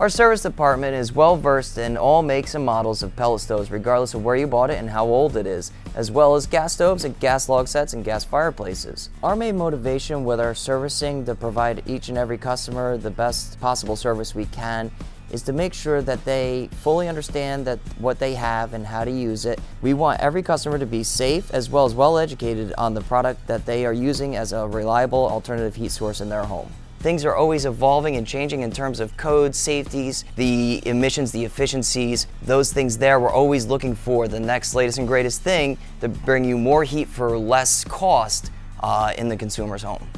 Our service department is well versed in all makes and models of pellet stoves, regardless of where you bought it and how old it is, as well as gas stoves and gas log sets and gas fireplaces. Our main motivation with our servicing to provide each and every customer the best possible service we can is to make sure that they fully understand that what they have and how to use it. We want every customer to be safe as well as well educated on the product that they are using as a reliable alternative heat source in their home. Things are always evolving and changing in terms of codes, safeties, the emissions, the efficiencies, those things there. We're always looking for the next latest and greatest thing to bring you more heat for less cost uh, in the consumer's home.